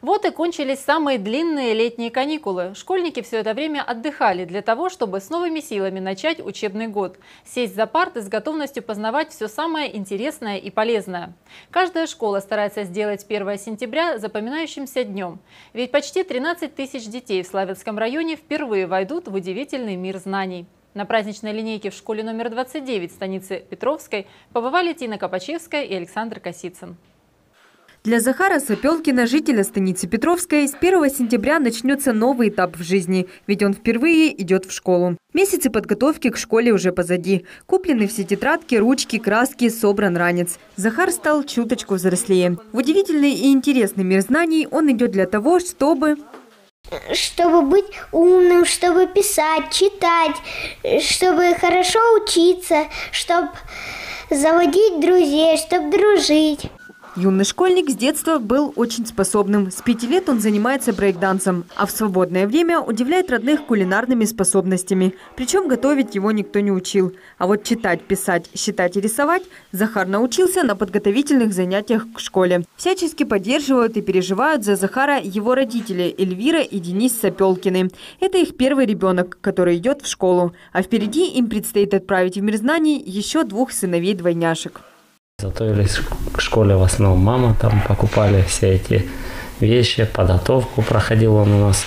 Вот и кончились самые длинные летние каникулы. Школьники все это время отдыхали для того, чтобы с новыми силами начать учебный год. Сесть за парты с готовностью познавать все самое интересное и полезное. Каждая школа старается сделать 1 сентября запоминающимся днем. Ведь почти 13 тысяч детей в Славянском районе впервые войдут в удивительный мир знаний. На праздничной линейке в школе номер 29 станицы Петровской побывали Тина Копачевская и Александр Косицын. Для Захара Сапелкина, жителя станицы Петровской, с 1 сентября начнется новый этап в жизни, ведь он впервые идет в школу. Месяцы подготовки к школе уже позади. Куплены все тетрадки, ручки, краски, собран ранец. Захар стал чуточку взрослее. В удивительный и интересный мир знаний он идет для того, чтобы чтобы быть умным, чтобы писать, читать, чтобы хорошо учиться, чтобы заводить друзей, чтобы дружить. Юный школьник с детства был очень способным. С пяти лет он занимается брейкдансом, а в свободное время удивляет родных кулинарными способностями. Причем готовить его никто не учил. А вот читать, писать, считать и рисовать Захар научился на подготовительных занятиях к школе. Всячески поддерживают и переживают за Захара его родители Эльвира и Денис Сапелкины. Это их первый ребенок, который идет в школу. А впереди им предстоит отправить в мир знаний еще двух сыновей-двойняшек. Готовились к школе в основном мама, там покупали все эти вещи, подготовку проходил он у нас,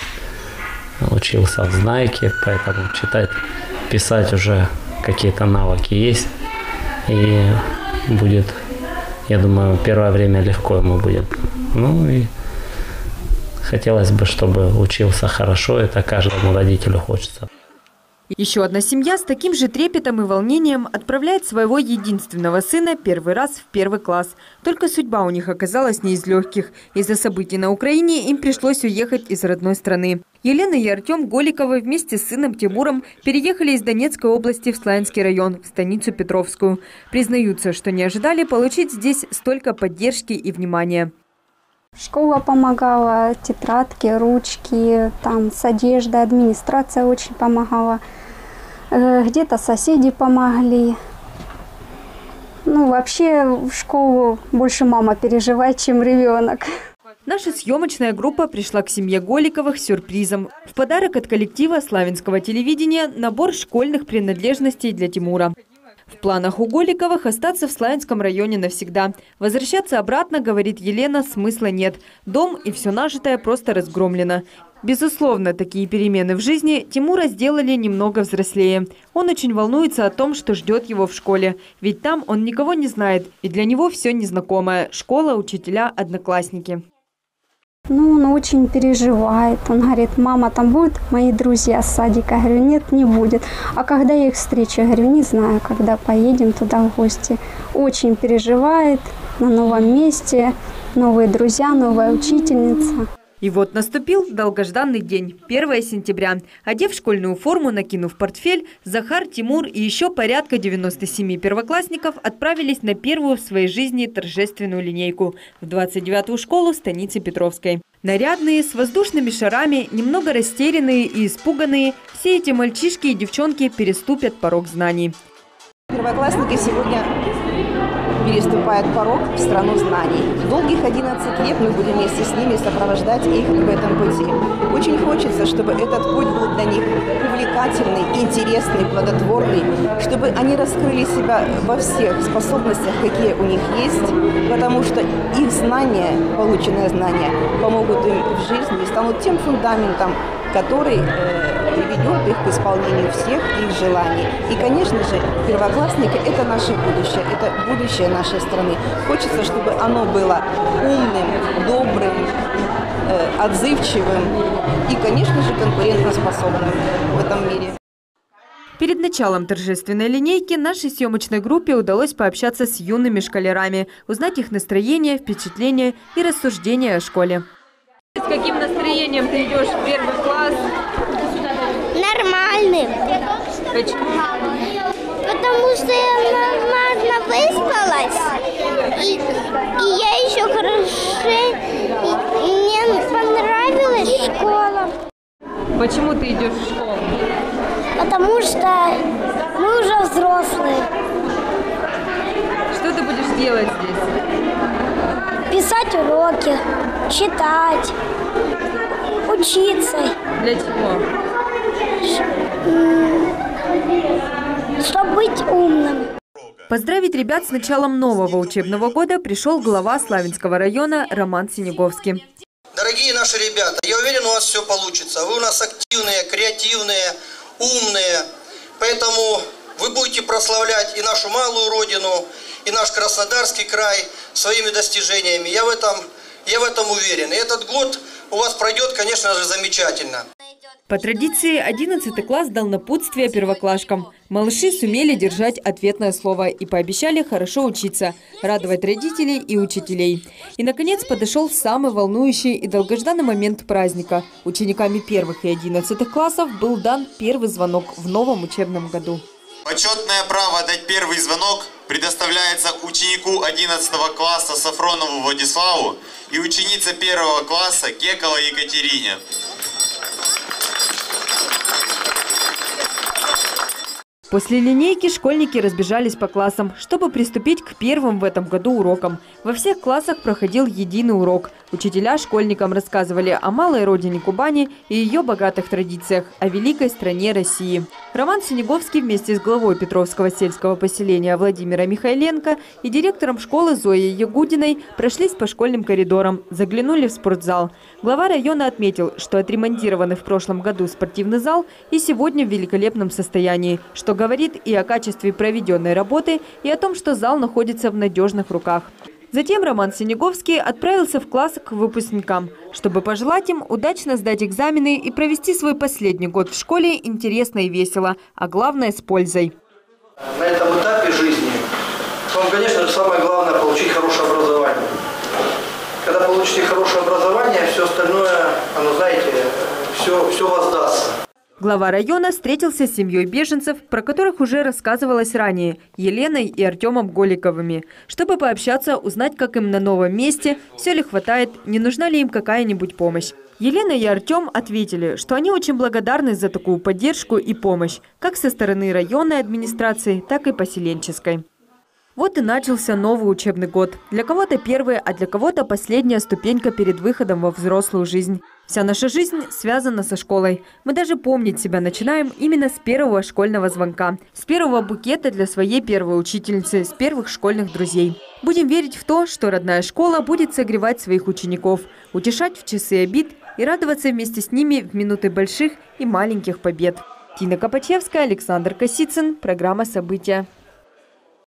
учился в знайке, поэтому читать, писать уже какие-то навыки есть. И будет, я думаю, первое время легко ему будет. Ну и хотелось бы, чтобы учился хорошо, это каждому родителю хочется. Еще одна семья с таким же трепетом и волнением отправляет своего единственного сына первый раз в первый класс. Только судьба у них оказалась не из легких. Из-за событий на Украине им пришлось уехать из родной страны. Елена и Артем Голиковы вместе с сыном Тимуром переехали из Донецкой области в Славянский район, в станицу Петровскую. Признаются, что не ожидали получить здесь столько поддержки и внимания. Школа помогала, тетрадки, ручки, там с одеждой, администрация очень помогала. Э, где-то соседи помогли. Ну, вообще в школу больше мама переживает, чем ребенок. Наша съемочная группа пришла к семье Голиковых с сюрпризом. В подарок от коллектива славянского телевидения набор школьных принадлежностей для Тимура. В планах у Голиковых остаться в Славянском районе навсегда. Возвращаться обратно, говорит Елена, смысла нет. Дом и все нажитое просто разгромлено. Безусловно, такие перемены в жизни Тимура сделали немного взрослее. Он очень волнуется о том, что ждет его в школе. Ведь там он никого не знает, и для него все незнакомое. Школа, учителя, одноклассники. Ну, он очень переживает. Он говорит, мама, там будут мои друзья с садика? Я говорю, нет, не будет. А когда я их встречу? Я говорю, не знаю, когда поедем туда в гости. Очень переживает на новом месте, новые друзья, новая учительница. И вот наступил долгожданный день, 1 сентября. Одев школьную форму, накинув портфель, Захар, Тимур и еще порядка 97 первоклассников отправились на первую в своей жизни торжественную линейку в 29-ю школу станицы Петровской. Нарядные, с воздушными шарами, немного растерянные и испуганные, все эти мальчишки и девчонки переступят порог знаний. Первоклассники сегодня переступают порог в страну знаний. Долгих 11 лет мы будем вместе с ними сопровождать их в этом пути. Очень хочется, чтобы этот путь был для них увлекательный, интересный, плодотворный, чтобы они раскрыли себя во всех способностях, какие у них есть, потому что их знания, полученные знания, помогут им в жизни и станут тем фундаментом, который э, приведет их к исполнению всех их желаний. И, конечно же, первоклассники – это наше будущее, это будущее нашей страны. Хочется, чтобы оно было умным, добрым, э, отзывчивым и, конечно же, конкурентоспособным в этом мире. Перед началом торжественной линейки нашей съемочной группе удалось пообщаться с юными школярами, узнать их настроение, впечатления и рассуждения о школе. С каким настроением ты идешь в первый класс? Почему? Потому что я нормально выспалась. И, и я еще хорошо... И мне понравилась школа. Почему ты идешь в школу? Потому что мы уже взрослые. Что ты будешь делать здесь? писать уроки, читать, учиться, Для чего? Чтобы быть умным. Поздравить ребят с началом нового учебного года пришел глава Славянского района Роман Синеговский. Дорогие наши ребята, я уверен, у вас все получится. Вы у нас активные, креативные, умные. Поэтому вы будете прославлять и нашу малую родину, и наш Краснодарский край своими достижениями. Я в этом, я в этом уверен. И этот год у вас пройдет, конечно же, замечательно. По традиции, 11 класс дал напутствие первоклашкам. Малыши сумели держать ответное слово и пообещали хорошо учиться, радовать родителей и учителей. И, наконец, подошел самый волнующий и долгожданный момент праздника. Учениками первых и 11 классов был дан первый звонок в новом учебном году. Почетное право дать первый звонок предоставляется ученику 11 класса Сафронову Владиславу и ученице первого класса Кекова Екатерине. После линейки школьники разбежались по классам, чтобы приступить к первым в этом году урокам. Во всех классах проходил единый урок. Учителя школьникам рассказывали о малой родине Кубани и ее богатых традициях, о великой стране России. Роман Синеговский вместе с главой Петровского сельского поселения Владимира Михайленко и директором школы Зоей Ягудиной прошлись по школьным коридорам, заглянули в спортзал. Глава района отметил, что отремонтированный в прошлом году спортивный зал и сегодня в великолепном состоянии, что говорит и о качестве проведенной работы, и о том, что зал находится в надежных руках. Затем Роман Синеговский отправился в класс к выпускникам, чтобы пожелать им удачно сдать экзамены и провести свой последний год в школе интересно и весело, а главное – с пользой. На этом этапе жизни вам, конечно самое главное – получить хорошее образование. Когда получите хорошее образование, все остальное, оно, знаете, все, все воздастся. Глава района встретился с семьей беженцев, про которых уже рассказывалось ранее, Еленой и Артемом Голиковыми, чтобы пообщаться, узнать, как им на новом месте, все ли хватает, не нужна ли им какая-нибудь помощь. Елена и Артем ответили, что они очень благодарны за такую поддержку и помощь, как со стороны районной администрации, так и поселенческой. Вот и начался новый учебный год. Для кого-то первая, а для кого-то последняя ступенька перед выходом во взрослую жизнь. Вся наша жизнь связана со школой. Мы даже помнить себя начинаем именно с первого школьного звонка, с первого букета для своей первой учительницы, с первых школьных друзей. Будем верить в то, что родная школа будет согревать своих учеников, утешать в часы обид и радоваться вместе с ними в минуты больших и маленьких побед. Тина Копачевская, Александр Косицын. Программа «События».